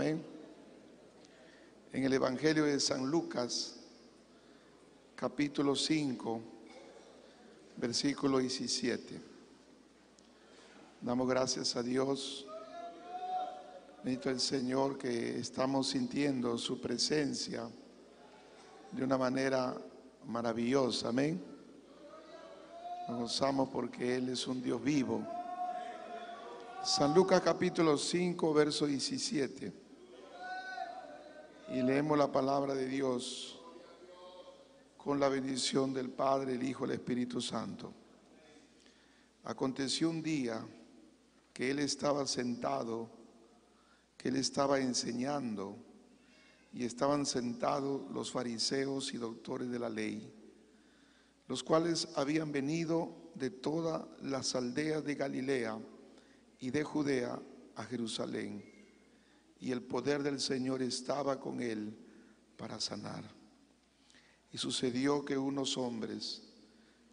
Amén. En el Evangelio de San Lucas, capítulo 5, versículo 17. Damos gracias a Dios. Bendito el Señor que estamos sintiendo su presencia de una manera maravillosa. Amén. Nos gozamos porque Él es un Dios vivo. San Lucas capítulo 5, verso 17. Y leemos la palabra de Dios con la bendición del Padre, el Hijo el Espíritu Santo. Aconteció un día que Él estaba sentado, que Él estaba enseñando, y estaban sentados los fariseos y doctores de la ley, los cuales habían venido de todas las aldeas de Galilea y de Judea a Jerusalén. Y el poder del Señor estaba con él para sanar. Y sucedió que unos hombres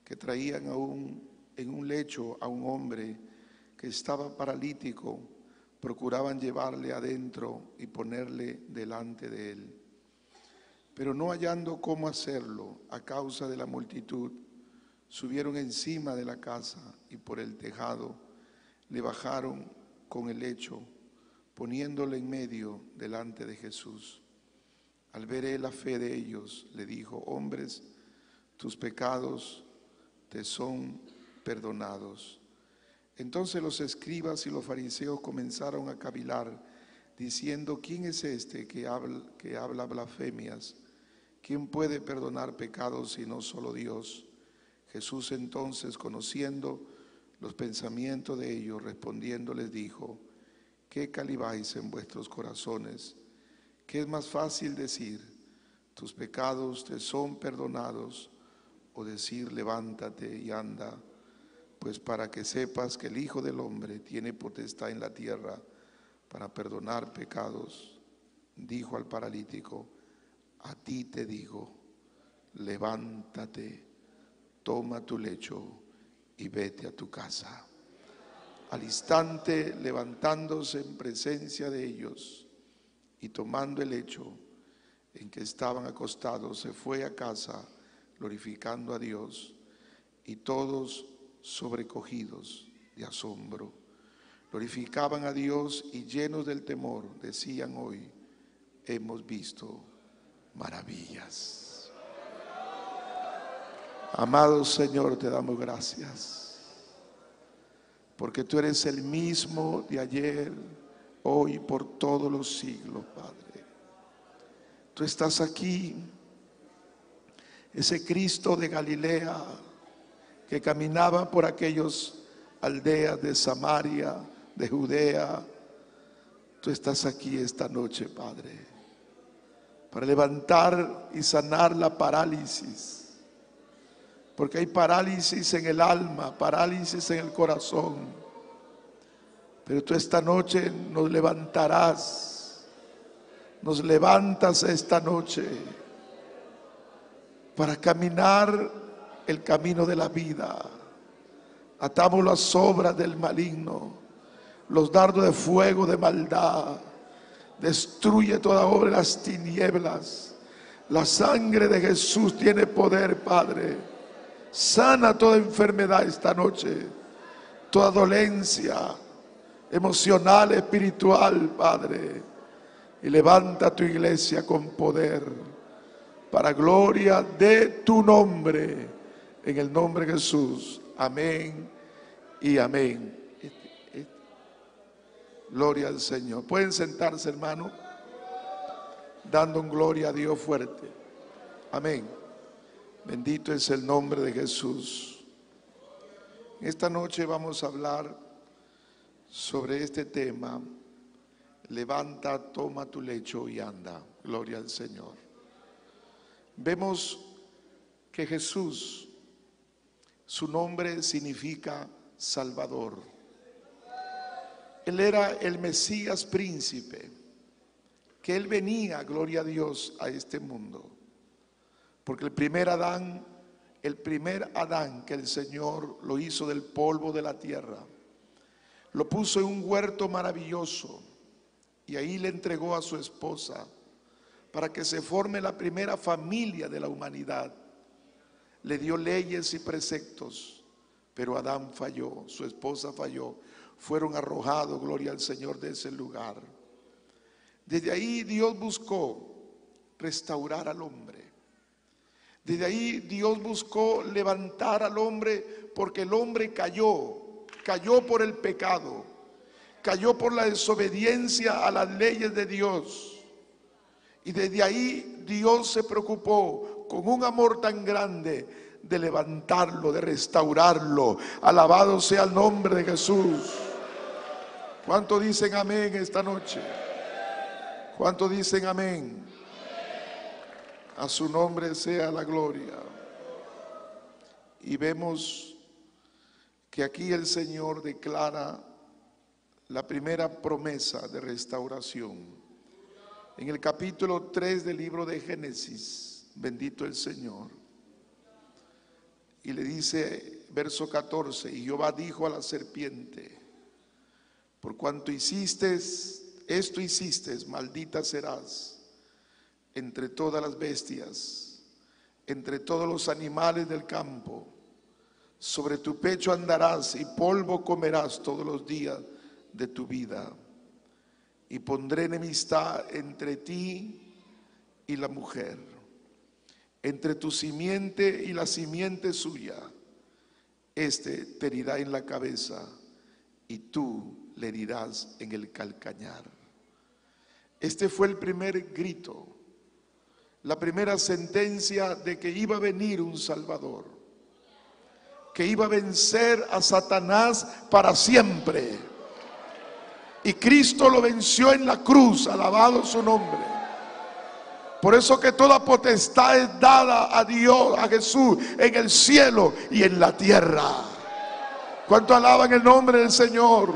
que traían aún en un lecho a un hombre que estaba paralítico, procuraban llevarle adentro y ponerle delante de él. Pero no hallando cómo hacerlo a causa de la multitud, subieron encima de la casa y por el tejado le bajaron con el lecho, poniéndole en medio delante de Jesús. Al ver la fe de ellos, le dijo, hombres, tus pecados te son perdonados. Entonces los escribas y los fariseos comenzaron a cavilar, diciendo, ¿quién es este que habla, que habla blasfemias? ¿Quién puede perdonar pecados sino solo Dios? Jesús entonces, conociendo los pensamientos de ellos, respondiendo les dijo, ¿qué calibáis en vuestros corazones? ¿Qué es más fácil decir, tus pecados te son perdonados? O decir, levántate y anda, pues para que sepas que el Hijo del Hombre tiene potestad en la tierra para perdonar pecados, dijo al paralítico, a ti te digo, levántate, toma tu lecho y vete a tu casa. Al instante, levantándose en presencia de ellos y tomando el hecho en que estaban acostados, se fue a casa glorificando a Dios y todos sobrecogidos de asombro. Glorificaban a Dios y llenos del temor decían hoy, hemos visto maravillas. Amado Señor, te damos gracias, porque tú eres el mismo de ayer, hoy, por todos los siglos, Padre. Tú estás aquí, ese Cristo de Galilea que caminaba por aquellos aldeas de Samaria, de Judea. Tú estás aquí esta noche, Padre, para levantar y sanar la parálisis porque hay parálisis en el alma, parálisis en el corazón. Pero tú esta noche nos levantarás, nos levantas esta noche para caminar el camino de la vida. Atamos las obras del maligno, los dardos de fuego de maldad. Destruye toda obra las tinieblas. La sangre de Jesús tiene poder, Padre Sana toda enfermedad esta noche, toda dolencia emocional, espiritual, Padre. Y levanta tu iglesia con poder para gloria de tu nombre, en el nombre de Jesús. Amén y amén. Gloria al Señor. Pueden sentarse, hermano, dando un gloria a Dios fuerte. Amén. Bendito es el nombre de Jesús. Esta noche vamos a hablar sobre este tema. Levanta, toma tu lecho y anda. Gloria al Señor. Vemos que Jesús, su nombre significa Salvador. Él era el Mesías príncipe, que Él venía, gloria a Dios, a este mundo. Porque el primer Adán, el primer Adán que el Señor lo hizo del polvo de la tierra, lo puso en un huerto maravilloso y ahí le entregó a su esposa para que se forme la primera familia de la humanidad. Le dio leyes y preceptos, pero Adán falló, su esposa falló. Fueron arrojados, gloria al Señor, de ese lugar. Desde ahí Dios buscó restaurar al hombre. Desde ahí Dios buscó levantar al hombre porque el hombre cayó, cayó por el pecado, cayó por la desobediencia a las leyes de Dios. Y desde ahí Dios se preocupó con un amor tan grande de levantarlo, de restaurarlo. Alabado sea el nombre de Jesús. ¿Cuánto dicen amén esta noche? ¿Cuánto dicen amén? A su nombre sea la gloria. Y vemos que aquí el Señor declara la primera promesa de restauración. En el capítulo 3 del libro de Génesis, bendito el Señor. Y le dice, verso 14, y Jehová dijo a la serpiente, por cuanto hiciste esto hiciste, maldita serás entre todas las bestias, entre todos los animales del campo. Sobre tu pecho andarás y polvo comerás todos los días de tu vida. Y pondré enemistad entre ti y la mujer, entre tu simiente y la simiente suya. Este te herirá en la cabeza y tú le herirás en el calcañar. Este fue el primer grito, la primera sentencia de que iba a venir un Salvador, que iba a vencer a Satanás para siempre. Y Cristo lo venció en la cruz, alabado su nombre. Por eso que toda potestad es dada a Dios, a Jesús, en el cielo y en la tierra. ¿Cuánto alaban el nombre del Señor?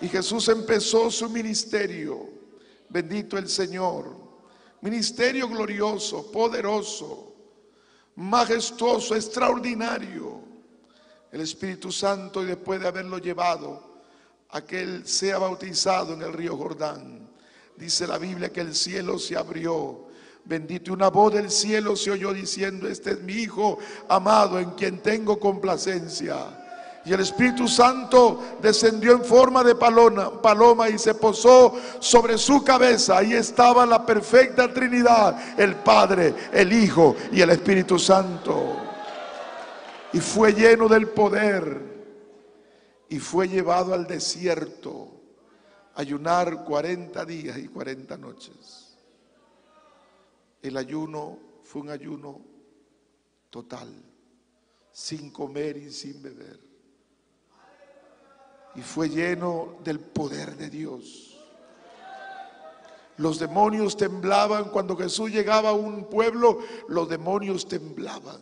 Y Jesús empezó su ministerio. Bendito el Señor. Ministerio glorioso, poderoso, majestuoso, extraordinario. El Espíritu Santo, y después de haberlo llevado a que él sea bautizado en el río Jordán, dice la Biblia que el cielo se abrió. Bendito, una voz del cielo se oyó diciendo, este es mi Hijo amado en quien tengo complacencia. Y el Espíritu Santo descendió en forma de paloma, y se posó sobre su cabeza. Ahí estaba la perfecta Trinidad, el Padre, el Hijo y el Espíritu Santo. Y fue lleno del poder y fue llevado al desierto a ayunar 40 días y 40 noches. El ayuno fue un ayuno total, sin comer y sin beber y fue lleno del poder de Dios. Los demonios temblaban cuando Jesús llegaba a un pueblo, los demonios temblaban.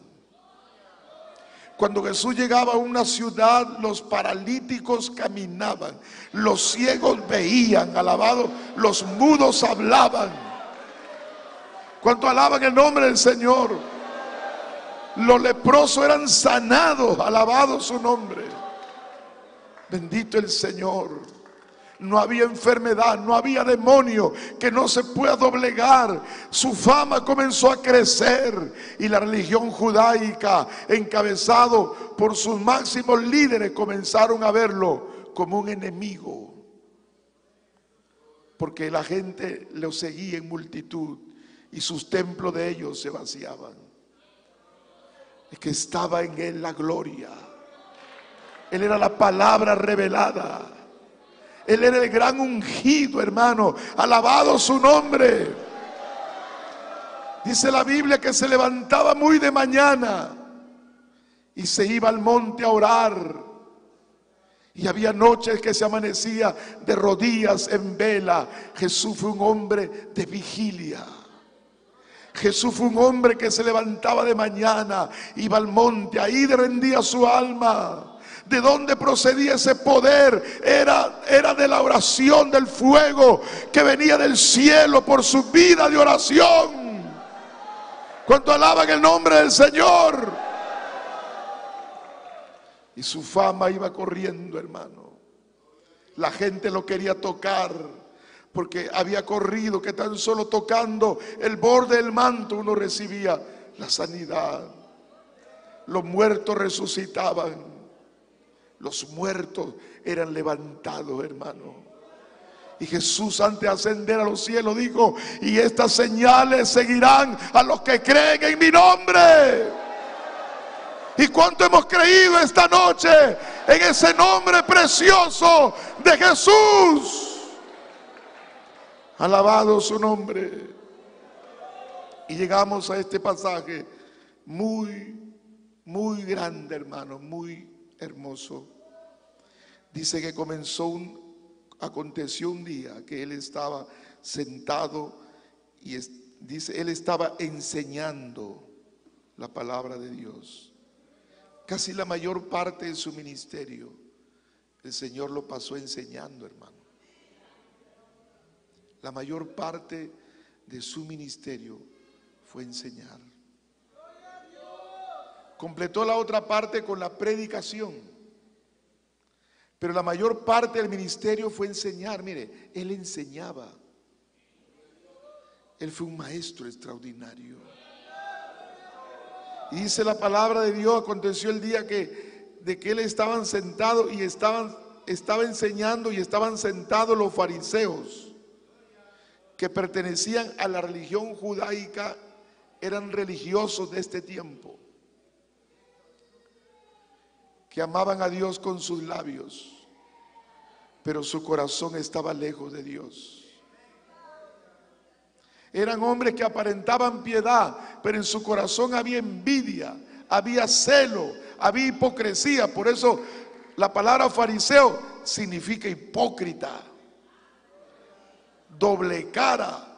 Cuando Jesús llegaba a una ciudad, los paralíticos caminaban, los ciegos veían, alabado, los mudos hablaban. Cuando alaban el nombre del Señor, los leprosos eran sanados, alabado su nombre. Bendito el Señor. No había enfermedad, no había demonio que no se pueda doblegar. Su fama comenzó a crecer y la religión judaica, encabezado por sus máximos líderes, comenzaron a verlo como un enemigo. Porque la gente lo seguía en multitud y sus templos de ellos se vaciaban. Es que estaba en él la gloria. Él era la palabra revelada. Él era el gran ungido, hermano. Alabado su nombre. Dice la Biblia que se levantaba muy de mañana y se iba al monte a orar. Y había noches que se amanecía de rodillas en vela. Jesús fue un hombre de vigilia. Jesús fue un hombre que se levantaba de mañana, iba al monte, ahí rendía su alma de dónde procedía ese poder era, era de la oración del fuego que venía del cielo por su vida de oración. Cuando alaban el nombre del Señor. Y su fama iba corriendo, hermano. La gente lo quería tocar porque había corrido que tan solo tocando el borde del manto uno recibía la sanidad. Los muertos resucitaban, los muertos eran levantados, hermano. Y Jesús antes de ascender a los cielos dijo, y estas señales seguirán a los que creen en mi nombre. ¿Y cuánto hemos creído esta noche en ese nombre precioso de Jesús? Alabado su nombre. Y llegamos a este pasaje muy, muy grande, hermano, muy hermoso. Dice que comenzó un, aconteció un día que él estaba sentado y dice, él estaba enseñando la palabra de Dios. Casi la mayor parte de su ministerio, el Señor lo pasó enseñando, hermano. La mayor parte de su ministerio fue enseñar. Completó la otra parte con la predicación. Pero la mayor parte del ministerio fue enseñar. Mire, él enseñaba. Él fue un maestro extraordinario. Y dice la palabra de Dios, aconteció el día que de que él estaban sentados y estaban estaba enseñando y estaban sentados los fariseos que pertenecían a la religión judaica eran religiosos de este tiempo, que amaban a Dios con sus labios, pero su corazón estaba lejos de Dios. Eran hombres que aparentaban piedad, pero en su corazón había envidia, había celo, había hipocresía. Por eso la palabra fariseo significa hipócrita doble cara.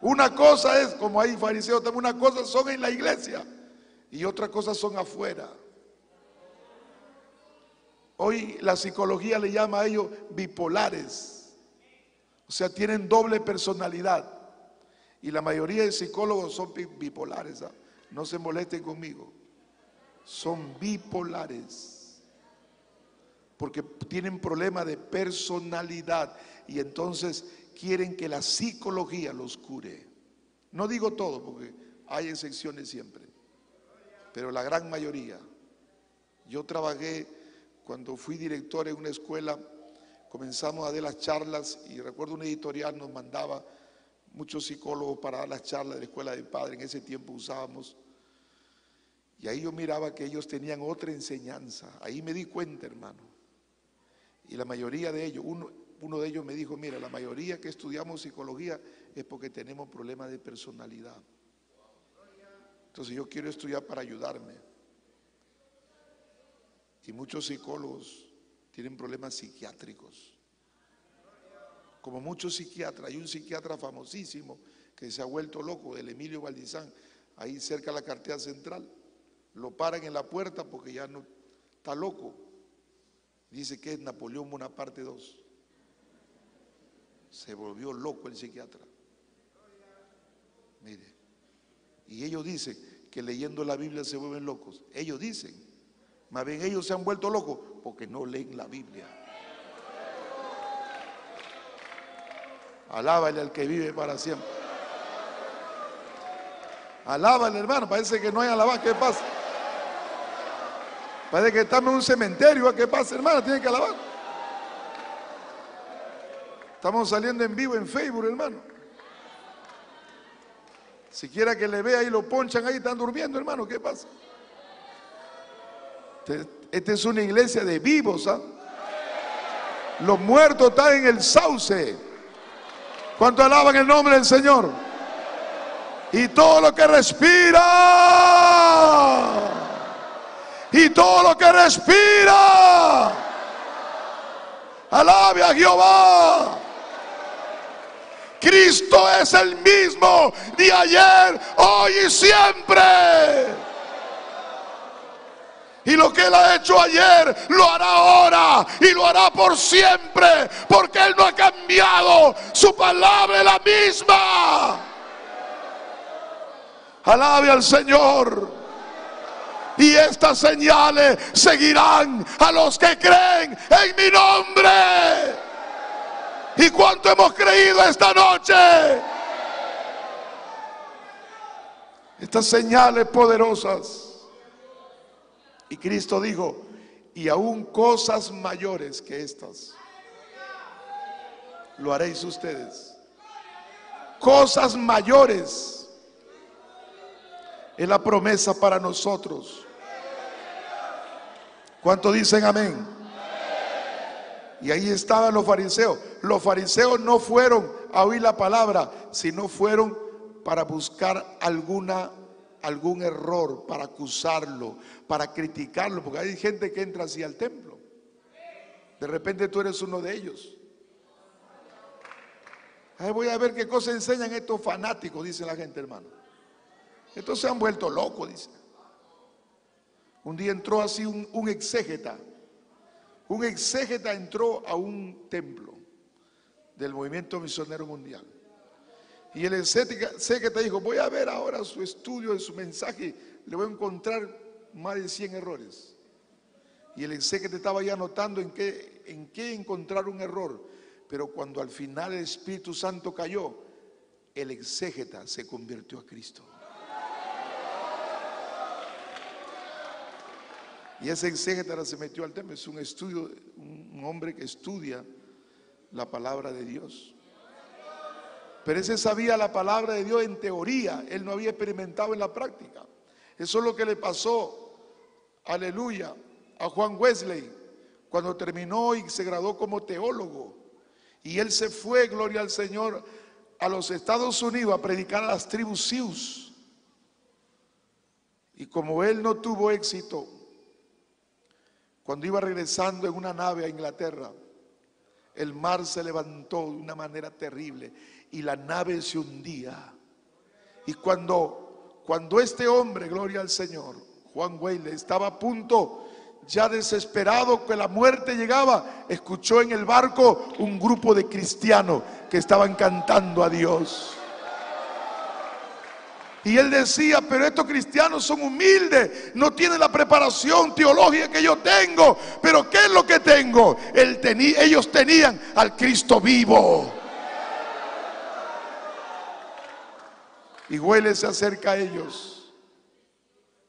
Una cosa es, como hay fariseos, una cosa son en la iglesia y otra cosa son afuera. Hoy la psicología le llama a ellos bipolares. O sea, tienen doble personalidad. Y la mayoría de psicólogos son bipolares. ¿ah? No se molesten conmigo. Son bipolares. Porque tienen problema de personalidad y entonces quieren que la psicología los cure. No digo todo porque hay excepciones siempre, pero la gran mayoría. Yo trabajé cuando fui director en una escuela, comenzamos a dar las charlas y recuerdo un editorial nos mandaba muchos psicólogos para dar las charlas de la escuela de padre, en ese tiempo usábamos. Y ahí yo miraba que ellos tenían otra enseñanza. Ahí me di cuenta, hermano. Y la mayoría de ellos, uno, uno de ellos me dijo, mira, la mayoría que estudiamos psicología es porque tenemos problemas de personalidad. Entonces yo quiero estudiar para ayudarme. Y muchos psicólogos tienen problemas psiquiátricos. Como muchos psiquiatras, hay un psiquiatra famosísimo que se ha vuelto loco, el Emilio Valdizán, ahí cerca de la cartera central. Lo paran en la puerta porque ya no está loco. Dice que es Napoleón Bonaparte II. Se volvió loco el psiquiatra. Mire. Y ellos dicen que leyendo la Biblia se vuelven locos. Ellos dicen. Más bien ellos se han vuelto locos porque no leen la Biblia. Alábale al que vive para siempre. Alábale, hermano. Parece que no hay alabanza. ¿Qué pasa? Parece que estamos en un cementerio. ¿Qué pasa, hermano? Tiene que alabar. Estamos saliendo en vivo en Facebook, hermano. Si quiera que le vea y lo ponchan ahí, están durmiendo, hermano. ¿Qué pasa? Esta es una iglesia de vivos, ¿ah? Los muertos están en el sauce. ¿Cuánto alaban el nombre del Señor? Y todo lo que respira. Y todo lo que respira. Alabe a Jehová. Cristo es el mismo de ayer, hoy y siempre. Y lo que Él ha hecho ayer, lo hará ahora y lo hará por siempre, porque Él no ha cambiado. Su palabra es la misma. Alabe al Señor. Y estas señales seguirán a los que creen en mi nombre. ¿Y cuánto hemos creído esta noche? Estas señales poderosas. Y Cristo dijo, y aún cosas mayores que estas, lo haréis ustedes. Cosas mayores es la promesa para nosotros. ¿Cuánto dicen amén? Y ahí estaban los fariseos. Los fariseos no fueron a oír la palabra, sino fueron para buscar alguna algún error, para acusarlo, para criticarlo, porque hay gente que entra así al templo. De repente tú eres uno de ellos. Voy a ver qué cosas enseñan estos fanáticos, dice la gente, hermano. Estos se han vuelto locos, dice. Un día entró así un exégeta. Un exégeta entró a un templo del movimiento misionero mundial. Y el exégeta dijo, voy a ver ahora su estudio de su mensaje, le voy a encontrar más de 100 errores. Y el exégeta estaba ya notando en qué, en qué encontrar un error. Pero cuando al final el Espíritu Santo cayó, el exégeta se convirtió a Cristo. Y ese exégeta se metió al tema. Es un estudio, un hombre que estudia la palabra de Dios. Pero ese sabía la palabra de Dios en teoría, él no había experimentado en la práctica. Eso es lo que le pasó, aleluya, a Juan Wesley cuando terminó y se graduó como teólogo. Y él se fue, gloria al Señor, a los Estados Unidos a predicar a las tribus Sioux. Y como él no tuvo éxito, cuando iba regresando en una nave a Inglaterra, el mar se levantó de una manera terrible y la nave se hundía. Y cuando, cuando este hombre, gloria al Señor, Juan Weile, estaba a punto, ya desesperado que la muerte llegaba, escuchó en el barco un grupo de cristianos que estaban cantando a Dios. Y él decía, pero estos cristianos son humildes, no tienen la preparación teológica que yo tengo. Pero ¿qué es lo que tengo? ellos tenían al Cristo vivo. Y Huele se acerca a ellos.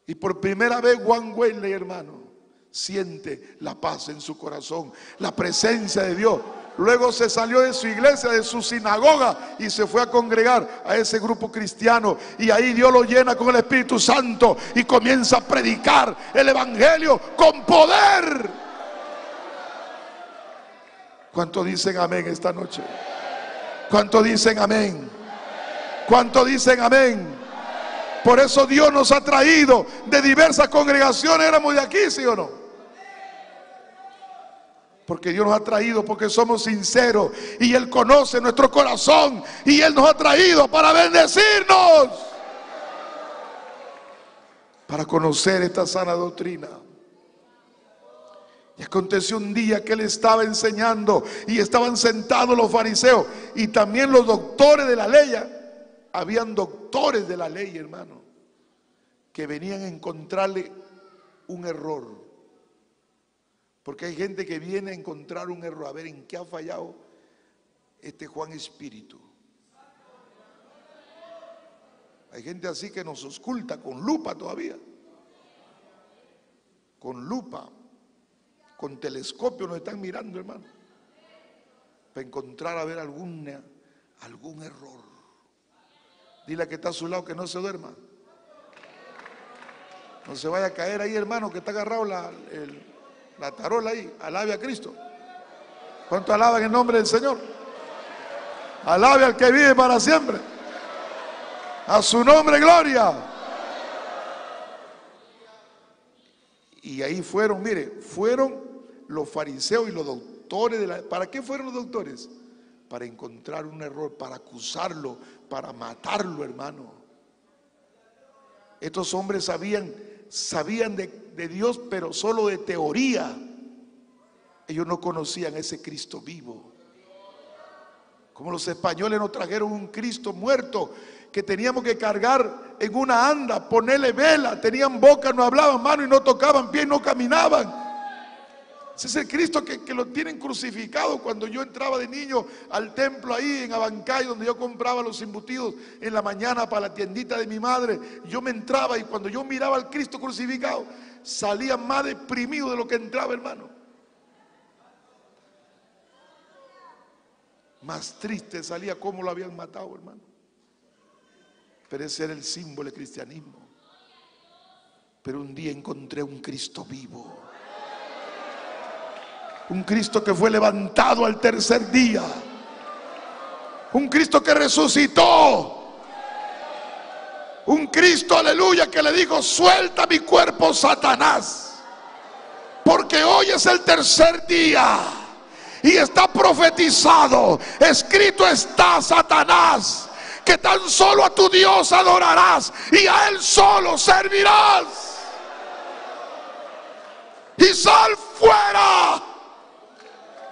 Y por primera vez Juan Huele, hermano, siente la paz en su corazón, la presencia de Dios. Luego se salió de su iglesia, de su sinagoga y se fue a congregar a ese grupo cristiano. Y ahí Dios lo llena con el Espíritu Santo y comienza a predicar el Evangelio con poder. ¿Cuánto dicen amén esta noche? ¿Cuánto dicen amén? ¿Cuánto dicen amén? Por eso Dios nos ha traído de diversas congregaciones. Éramos de aquí, ¿sí o no? Porque Dios nos ha traído porque somos sinceros y Él conoce nuestro corazón y Él nos ha traído para bendecirnos. Para conocer esta sana doctrina. Y aconteció un día que él estaba enseñando y estaban sentados los fariseos y también los doctores de la ley habían doctores de la ley, hermano, que venían a encontrarle un error. Porque hay gente que viene a encontrar un error, a ver en qué ha fallado este Juan Espíritu. Hay gente así que nos oculta con lupa todavía. Con lupa, con telescopio nos están mirando, hermano. Para encontrar a ver algún error. Dile que está a su lado que no se duerma. No se vaya a caer ahí, hermano, que está agarrado la, la tarola ahí. Alabe a Cristo. ¿Cuánto alaban en nombre del Señor? Alabe al que vive para siempre. A su nombre, gloria. Y ahí fueron, mire, fueron los fariseos y los doctores de la... ¿Para qué fueron los doctores? Para encontrar un error, para acusarlo, para matarlo, hermano. Estos hombres sabían, sabían de, Dios, pero solo de teoría. Ellos no conocían ese Cristo vivo. Como los españoles nos trajeron un Cristo muerto que teníamos que cargar en una anda, ponerle vela, tenían boca, no hablaban mano y no tocaban pie y no caminaban. Ese es el Cristo que, que, lo tienen crucificado. Cuando yo entraba de niño al templo ahí en Abancay, donde yo compraba los embutidos en la mañana para la tiendita de mi madre, yo me entraba y cuando yo miraba al Cristo crucificado, salía más deprimido de lo que entraba, hermano. Más triste salía como lo habían matado, hermano. Pero ese era el símbolo del cristianismo. Pero un día encontré un Cristo vivo. Un Cristo que fue levantado al tercer día. Un Cristo que resucitó. Un Cristo, aleluya, que le dijo, suelta mi cuerpo, Satanás. Porque hoy es el tercer día. Y está profetizado. Escrito está, Satanás, que tan solo a tu Dios adorarás y a Él solo servirás. Y sal fuera.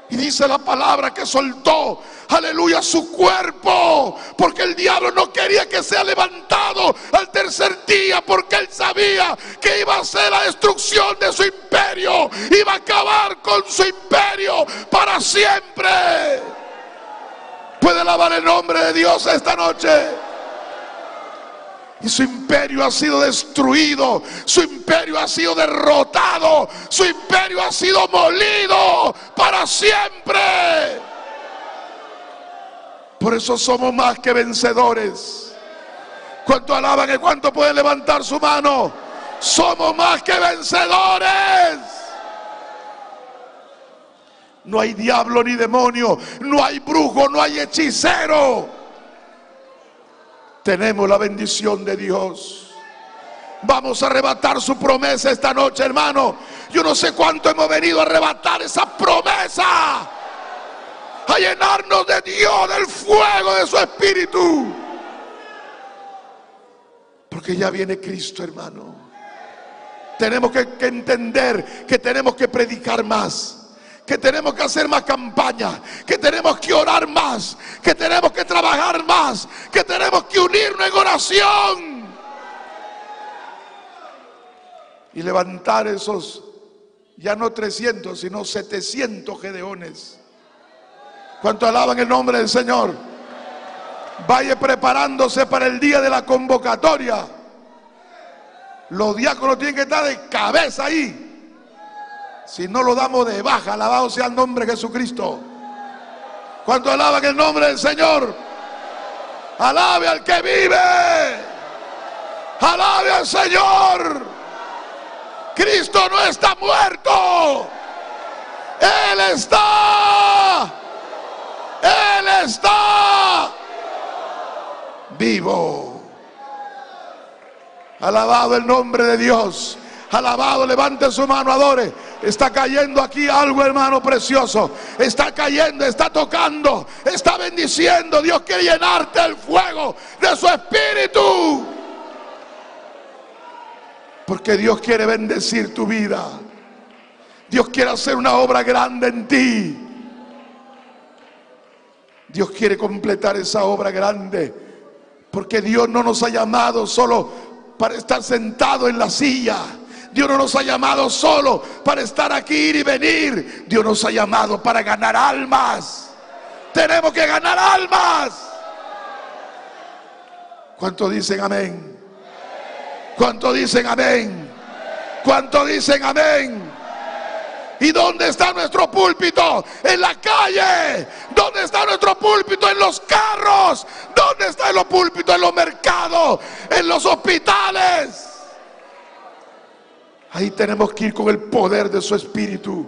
Y dice la palabra que soltó, aleluya, su cuerpo. Porque el diablo no quería que sea levantado al tercer día. Porque él sabía que iba a ser la destrucción de su imperio. Iba a acabar con su imperio para siempre. Puede alabar el nombre de Dios esta noche. Y su imperio ha sido destruido, su imperio ha sido derrotado, su imperio ha sido molido para siempre. Por eso somos más que vencedores. ¿Cuánto alaban y cuánto pueden levantar su mano? Somos más que vencedores. No hay diablo ni demonio, no hay brujo, no hay hechicero tenemos la bendición de Dios. Vamos a arrebatar su promesa esta noche, hermano. Yo no sé cuánto hemos venido a arrebatar esa promesa. A llenarnos de Dios, del fuego de su espíritu. Porque ya viene Cristo, hermano. Tenemos que, entender que tenemos que predicar más que tenemos que hacer más campaña, que tenemos que orar más, que tenemos que trabajar más, que tenemos que unirnos en oración y levantar esos, ya no 300, sino 700 gedeones. ¿Cuánto alaban el nombre del Señor? Vaya preparándose para el día de la convocatoria. Los diáconos tienen que estar de cabeza ahí si no lo damos de baja, alabado sea el nombre de Jesucristo. Cuando alaban el nombre del Señor, alabe al que vive, alabe al Señor. Cristo no está muerto, Él está, Él está vivo. Alabado el nombre de Dios. Alabado, levante su mano, adore. Está cayendo aquí algo, hermano precioso. Está cayendo, está tocando, está bendiciendo. Dios quiere llenarte el fuego de su espíritu. Porque Dios quiere bendecir tu vida. Dios quiere hacer una obra grande en ti. Dios quiere completar esa obra grande. Porque Dios no nos ha llamado solo para estar sentado en la silla. Dios no nos ha llamado solo para estar aquí, ir y venir. Dios nos ha llamado para ganar almas. Tenemos que ganar almas. ¿Cuánto dicen amén? ¿Cuánto dicen amén? ¿Cuánto dicen amén? ¿Y dónde está nuestro púlpito? En la calle. ¿Dónde está nuestro púlpito? En los carros. ¿Dónde está el púlpito? En los mercados, en los hospitales. Ahí tenemos que ir con el poder de su espíritu,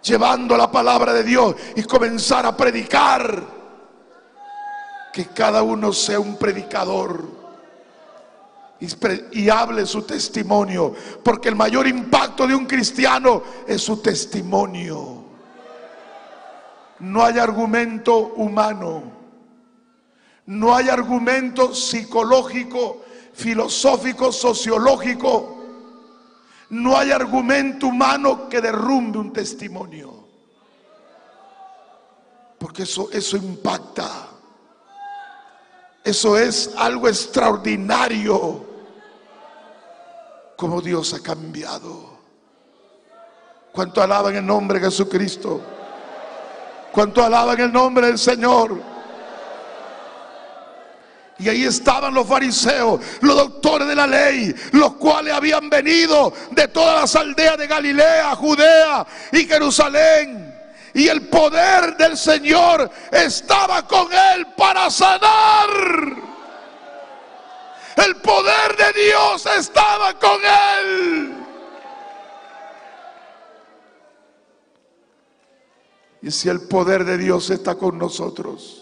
llevando la palabra de Dios y comenzar a predicar. Que cada uno sea un predicador y, hable su testimonio, porque el mayor impacto de un cristiano es su testimonio. No hay argumento humano, no hay argumento psicológico, filosófico, sociológico no hay argumento humano que derrumbe un testimonio. Porque eso, eso impacta. Eso es algo extraordinario. Como Dios ha cambiado. ¿Cuánto alaban el nombre de Jesucristo? ¿Cuánto alaban el nombre del Señor? Y ahí estaban los fariseos, los doctores de la ley, los cuales habían venido de todas las aldeas de Galilea, Judea y Jerusalén. Y el poder del Señor estaba con él para sanar. El poder de Dios estaba con él. Y si el poder de Dios está con nosotros,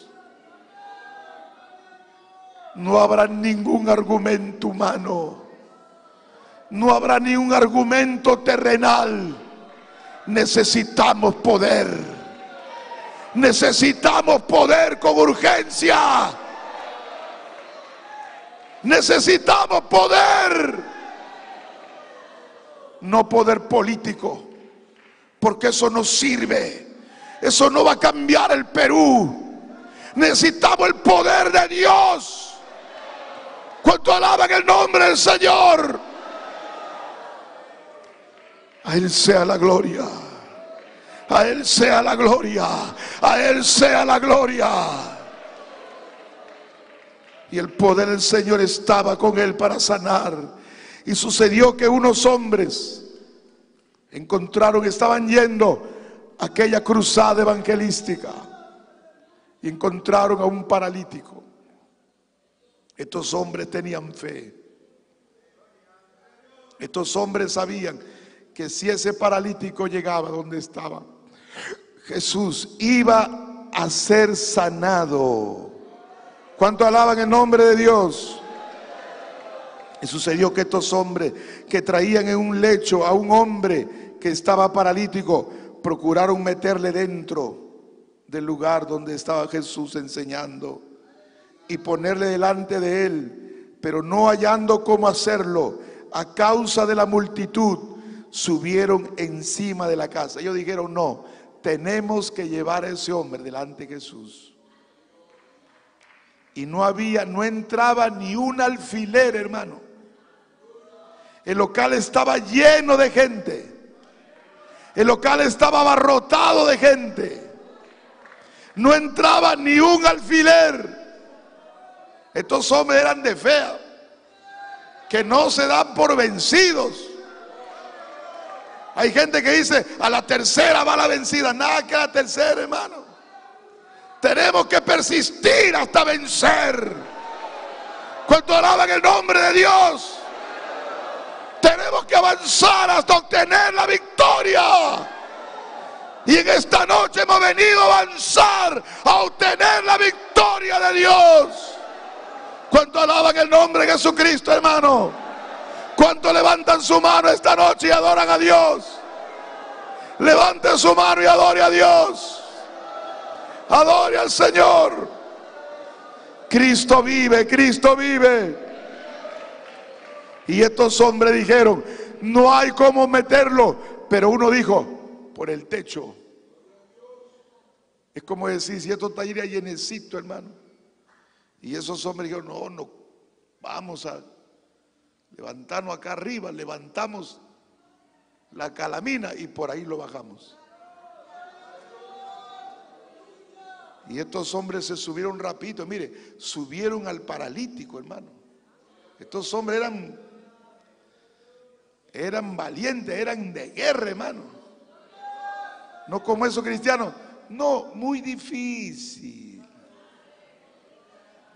no habrá ningún argumento humano, no habrá ni un argumento terrenal. Necesitamos poder, necesitamos poder con urgencia, necesitamos poder, no poder político, porque eso no sirve. Eso no va a cambiar el Perú. Necesitamos el poder de Dios. ¿Cuánto alaban el nombre del Señor? A Él sea la gloria. A Él sea la gloria. A Él sea la gloria. Y el poder del Señor estaba con Él para sanar. Y sucedió que unos hombres encontraron, estaban yendo aquella cruzada evangelística y encontraron a un paralítico. Estos hombres tenían fe. Estos hombres sabían que si ese paralítico llegaba donde estaba, Jesús iba a ser sanado. ¿Cuánto alaban el nombre de Dios? Y sucedió que estos hombres que traían en un lecho a un hombre que estaba paralítico, procuraron meterle dentro del lugar donde estaba Jesús enseñando y ponerle delante de él, pero no hallando cómo hacerlo, a causa de la multitud, subieron encima de la casa. Ellos dijeron, no, tenemos que llevar a ese hombre delante de Jesús. Y no había, no entraba ni un alfiler, hermano. El local estaba lleno de gente. El local estaba abarrotado de gente. No entraba ni un alfiler. Estos hombres eran de fea, que no se dan por vencidos. Hay gente que dice, a la tercera va la vencida. Nada que a la tercera, hermano. Tenemos que persistir hasta vencer. Cuando alaban el nombre de Dios. Tenemos que avanzar hasta obtener la victoria. Y en esta noche hemos venido a avanzar a obtener la victoria de Dios. ¿Cuánto alaban el nombre de Jesucristo, hermano? ¿Cuánto levantan su mano esta noche y adoran a Dios? Levanten su mano y adore a Dios. Adore al Señor. Cristo vive, Cristo vive. Y estos hombres dijeron, no hay cómo meterlo. Pero uno dijo, por el techo. Es como decir, si esto está ahí llenecito, hermano. Y esos hombres dijeron, no, no, vamos a levantarnos acá arriba, levantamos la calamina y por ahí lo bajamos. Y estos hombres se subieron rapidito, mire, subieron al paralítico, hermano. Estos hombres eran eran valientes, eran de guerra, hermano. No como esos cristianos. No, muy difícil.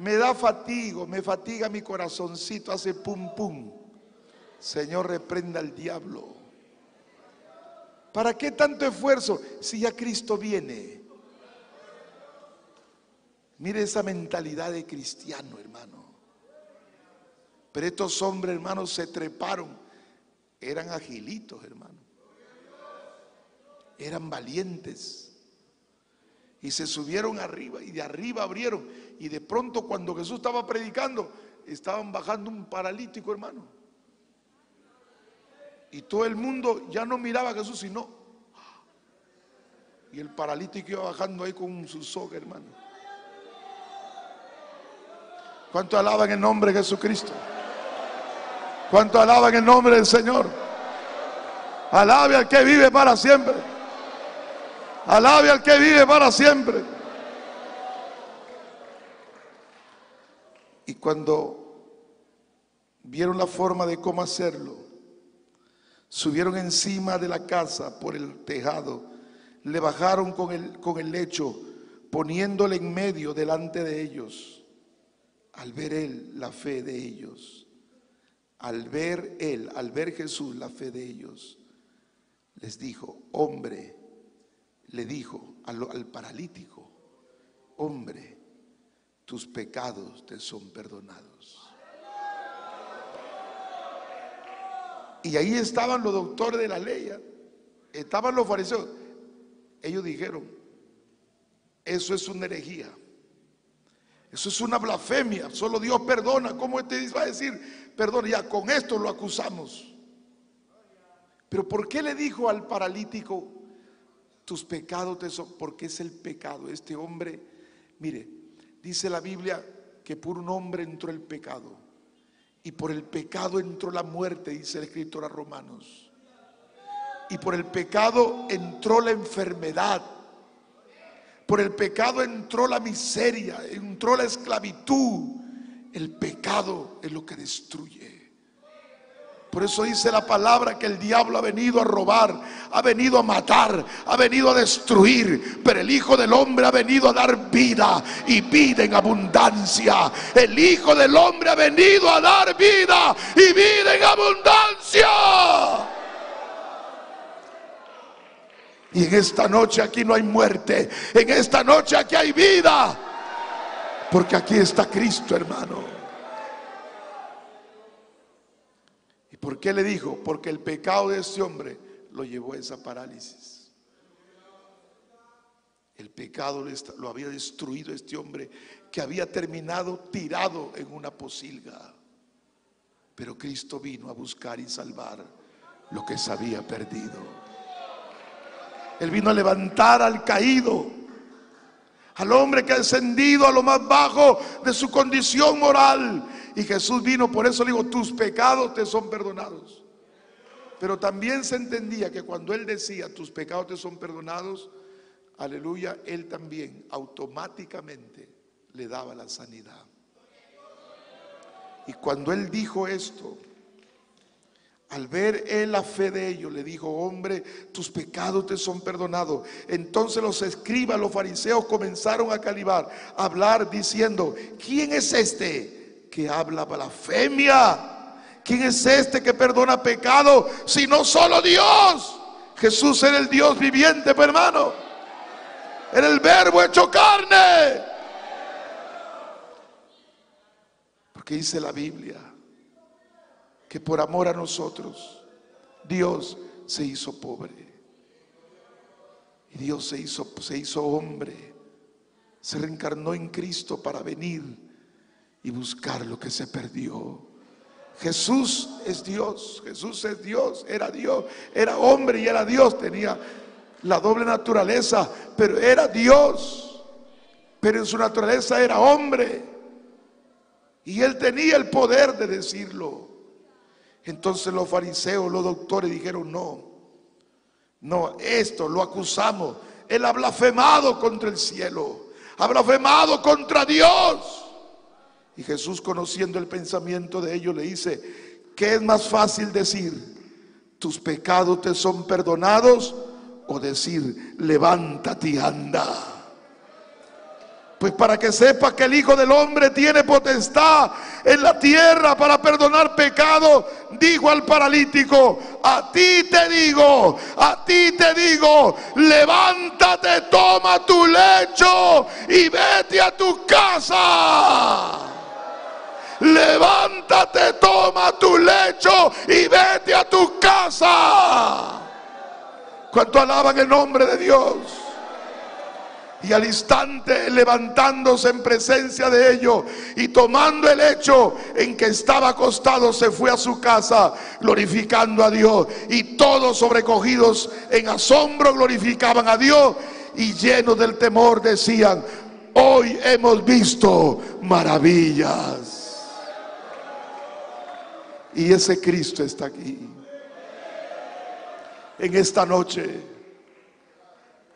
Me da fatigo, me fatiga mi corazoncito, hace pum pum. Señor, reprenda al diablo. ¿Para qué tanto esfuerzo si ya Cristo viene? Mire esa mentalidad de cristiano, hermano. Pero estos hombres, hermanos, se treparon eran agilitos, hermano. Eran valientes. Y se subieron arriba y de arriba abrieron. Y de pronto cuando Jesús estaba predicando, estaban bajando un paralítico, hermano. Y todo el mundo ya no miraba a Jesús, sino... Y el paralítico iba bajando ahí con su soga, hermano. ¿Cuánto alaban el nombre de Jesucristo? ¿Cuánto alaban el nombre del Señor? Alabe al que vive para siempre. Alabe al que vive para siempre. Y cuando vieron la forma de cómo hacerlo, subieron encima de la casa por el tejado, le bajaron con el, con el lecho, poniéndole en medio delante de ellos. Al ver él la fe de ellos, al ver él, al ver Jesús la fe de ellos, les dijo, hombre, le dijo al, al paralítico, hombre, tus pecados te son perdonados. Y ahí estaban los doctores de la ley, ¿eh? estaban los fariseos. Ellos dijeron, eso es una herejía. Eso es una blasfemia. Solo Dios perdona. ¿Cómo este va a decir, perdón, ya con esto lo acusamos? Pero ¿por qué le dijo al paralítico, tus pecados te son? Porque es el pecado. Este hombre, mire, dice la Biblia que por un hombre entró el pecado. Y por el pecado entró la muerte, dice el escritor a Romanos. Y por el pecado entró la enfermedad. Por el pecado entró la miseria, entró la esclavitud. El pecado es lo que destruye. Por eso dice la palabra que el diablo ha venido a robar, ha venido a matar, ha venido a destruir. Pero el Hijo del Hombre ha venido a dar vida y vida en abundancia. El Hijo del Hombre ha venido a dar vida y vida en abundancia. Y en esta noche aquí no hay muerte. En esta noche aquí hay vida. Porque aquí está Cristo, hermano. ¿Por qué le dijo? Porque el pecado de ese hombre lo llevó a esa parálisis. El pecado lo había destruido este hombre que había terminado tirado en una posilga. Pero Cristo vino a buscar y salvar lo que se había perdido. Él vino a levantar al caído, al hombre que ha descendido a lo más bajo de su condición moral y Jesús vino, por eso le digo, tus pecados te son perdonados. Pero también se entendía que cuando Él decía, tus pecados te son perdonados, aleluya, Él también automáticamente le daba la sanidad. Y cuando Él dijo esto, al ver él la fe de ellos, le dijo, hombre, tus pecados te son perdonados. Entonces los escribas, los fariseos comenzaron a calibar, a hablar diciendo, ¿quién es este? Que habla blasfemia. ¿Quién es este que perdona pecado? Si no solo Dios. Jesús era el Dios viviente, hermano. Era el verbo hecho carne. Porque dice la Biblia que por amor a nosotros Dios se hizo pobre. Y Dios se hizo, se hizo hombre. Se reencarnó en Cristo para venir y buscar lo que se perdió. Jesús es Dios, Jesús es Dios, era Dios, era hombre y era Dios, tenía la doble naturaleza, pero era Dios, pero en su naturaleza era hombre. Y él tenía el poder de decirlo. Entonces los fariseos, los doctores dijeron, no, no, esto lo acusamos. Él ha blasfemado contra el cielo, ha blasfemado contra Dios. Y Jesús conociendo el pensamiento de ellos le dice, ¿qué es más fácil decir? ¿Tus pecados te son perdonados? O decir, levántate y anda. Pues para que sepa que el Hijo del Hombre tiene potestad en la tierra para perdonar pecado, dijo al paralítico, a ti te digo, a ti te digo, levántate, toma tu lecho y vete a tu casa levántate, toma tu lecho y vete a tu casa. Cuanto alaban el nombre de Dios. Y al instante levantándose en presencia de ellos y tomando el hecho en que estaba acostado, se fue a su casa glorificando a Dios. Y todos sobrecogidos en asombro glorificaban a Dios y llenos del temor decían, hoy hemos visto maravillas. Y ese Cristo está aquí. en esta noche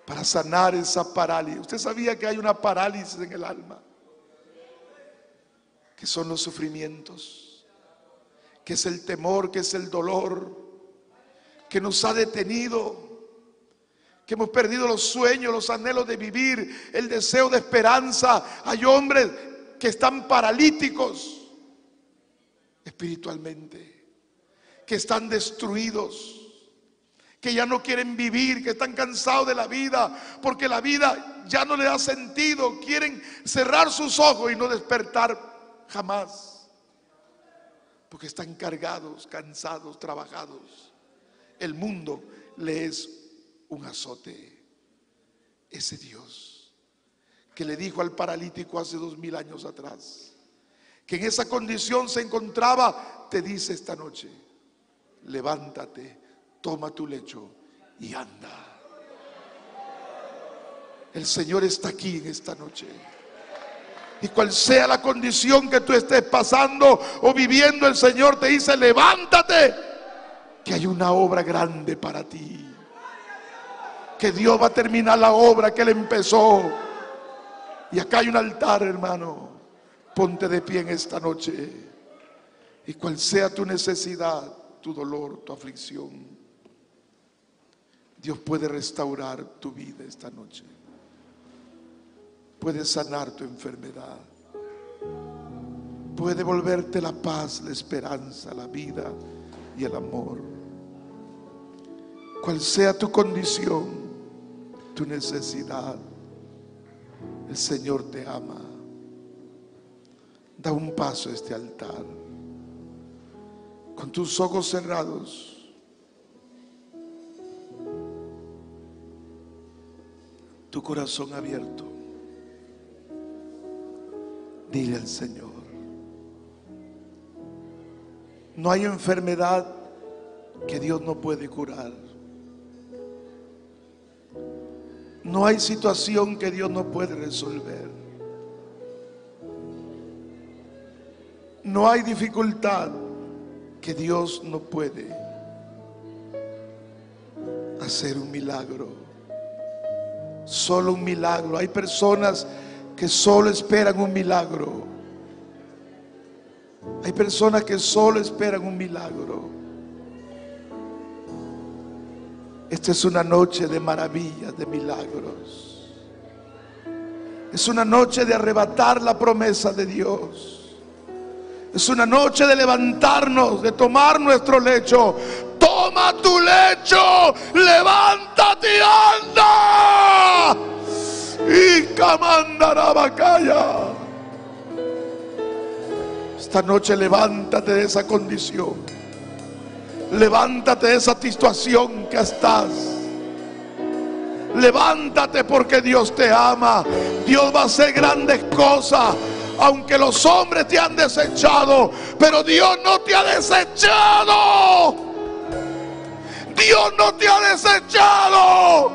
para sanar esa parálisis. Usted sabía que hay una parálisis en el alma, que son los sufrimientos, que es el temor, que es el dolor, que nos ha detenido que hemos perdido los sueños, los anhelos de vivir, el deseo de esperanza. Hay hombres que están paralíticos espiritualmente, que están destruidos, que ya no quieren vivir, que están cansados de la vida, porque la vida ya no le da sentido, quieren cerrar sus ojos y no despertar jamás, porque están cargados, cansados, trabajados. El mundo les un azote. Ese Dios que le dijo al paralítico hace dos mil años atrás, que en esa condición se encontraba, te dice esta noche, levántate, toma tu lecho y anda. El Señor está aquí en esta noche. Y cual sea la condición que tú estés pasando o viviendo, el Señor te dice, levántate, que hay una obra grande para ti que Dios va a terminar la obra que Él empezó. Y acá hay un altar, hermano. Ponte de pie en esta noche. Y cual sea tu necesidad, tu dolor, tu aflicción, Dios puede restaurar tu vida esta noche. Puede sanar tu enfermedad. Puede volverte la paz, la esperanza, la vida y el amor. Cual sea tu condición, tu necesidad. El Señor te ama. Da un paso a este altar. Con tus ojos cerrados. Tu corazón abierto. Dile al Señor. No hay enfermedad que Dios no puede curar. No hay situación que Dios no puede resolver. No hay dificultad que Dios no puede hacer un milagro. Solo un milagro. Hay personas que solo esperan un milagro. Hay personas que solo esperan un milagro. Esta es una noche de maravillas, de milagros. Es una noche de arrebatar la promesa de Dios. Es una noche de levantarnos, de tomar nuestro lecho. Toma tu lecho, levántate y anda. Y camandará bacaya. Esta noche levántate de esa condición. Levántate de esa situación que estás. Levántate porque Dios te ama. Dios va a hacer grandes cosas. Aunque los hombres te han desechado. Pero Dios no te ha desechado. Dios no te ha desechado.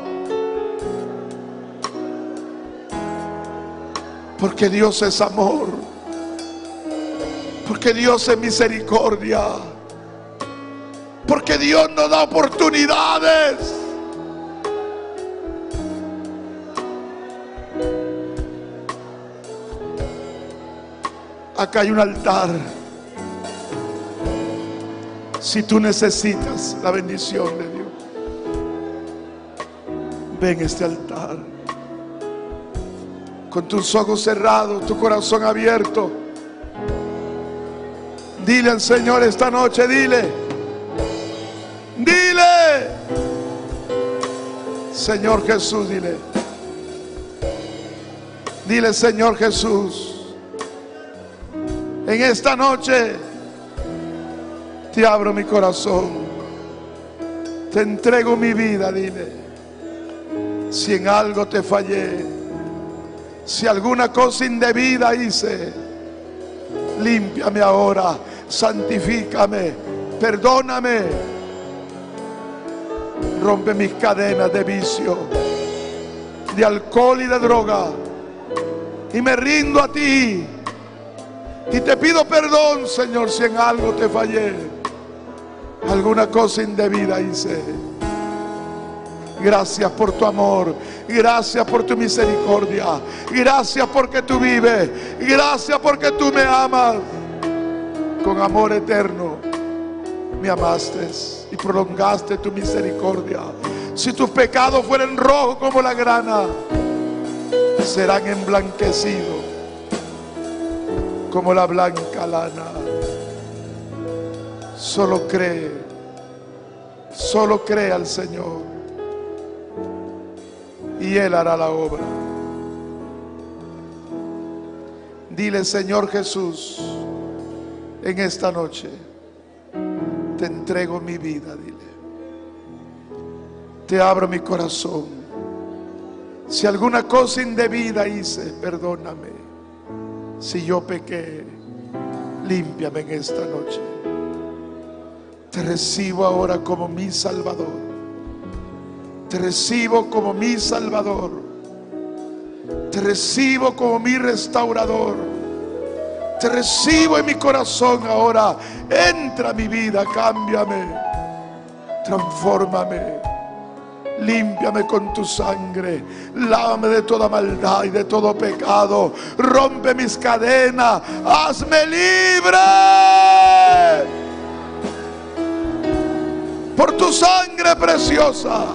Porque Dios es amor. Porque Dios es misericordia. Porque Dios nos da oportunidades. Acá hay un altar. Si tú necesitas la bendición de Dios, ven a este altar. Con tus ojos cerrados, tu corazón abierto. Dile al Señor esta noche, dile. Dile, Señor Jesús, dile. Dile, Señor Jesús, en esta noche te abro mi corazón. Te entrego mi vida, dile. Si en algo te fallé, si alguna cosa indebida hice, límpiame ahora, santifícame, perdóname Rompe mis cadenas de vicio, de alcohol y de droga. Y me rindo a ti. Y te pido perdón, Señor, si en algo te fallé. Alguna cosa indebida hice. Gracias por tu amor. Gracias por tu misericordia. Gracias porque tú vives. Gracias porque tú me amas. Con amor eterno me amaste y prolongaste tu misericordia. Si tus pecados fueran rojos como la grana, serán emblanquecidos como la blanca lana. Solo cree, solo cree al Señor y Él hará la obra. Dile, Señor Jesús, en esta noche te entrego mi vida, dile. Te abro mi corazón. Si alguna cosa indebida hice, perdóname. Si yo pequé, límpiame en esta noche. Te recibo ahora como mi Salvador. Te recibo como mi Salvador. Te recibo como mi restaurador. Te recibo en mi corazón ahora. Entra a mi vida, cámbiame. Transfórmame. Límpiame con tu sangre. Lávame de toda maldad y de todo pecado. Rompe mis cadenas. Hazme libre. Por tu sangre preciosa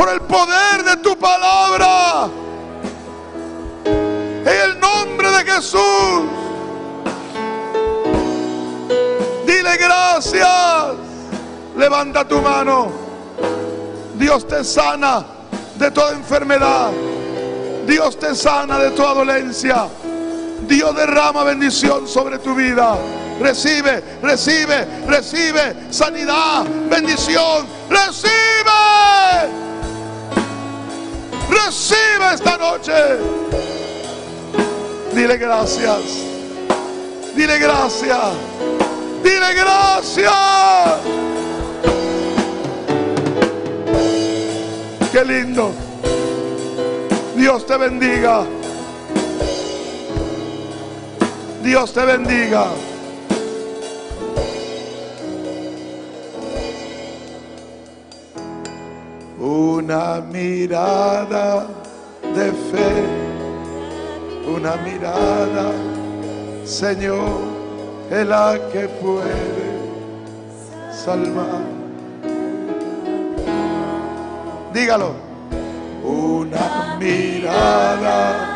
por el poder de tu palabra. En el nombre de Jesús. Dile gracias. Levanta tu mano. Dios te sana de toda enfermedad. Dios te sana de toda dolencia. Dios derrama bendición sobre tu vida. Recibe, recibe, recibe sanidad, bendición. Recibe. Recibe esta noche. Dile gracias. Dile gracias. Dile gracias. Qué lindo. Dios te bendiga. Dios te bendiga. Una mirada de fe, una mirada, Señor, es la que puede salvar. Dígalo. Una mirada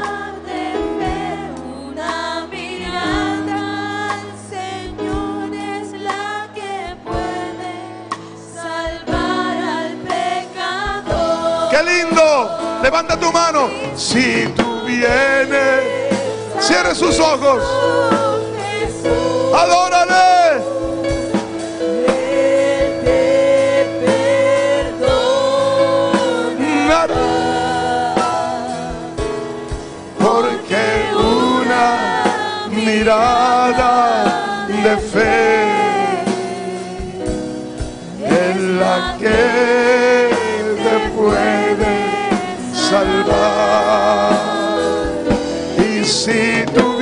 Qué lindo. Levanta tu mano. Si tú vienes, cierre sus ojos. Salvar. Y si tú vienes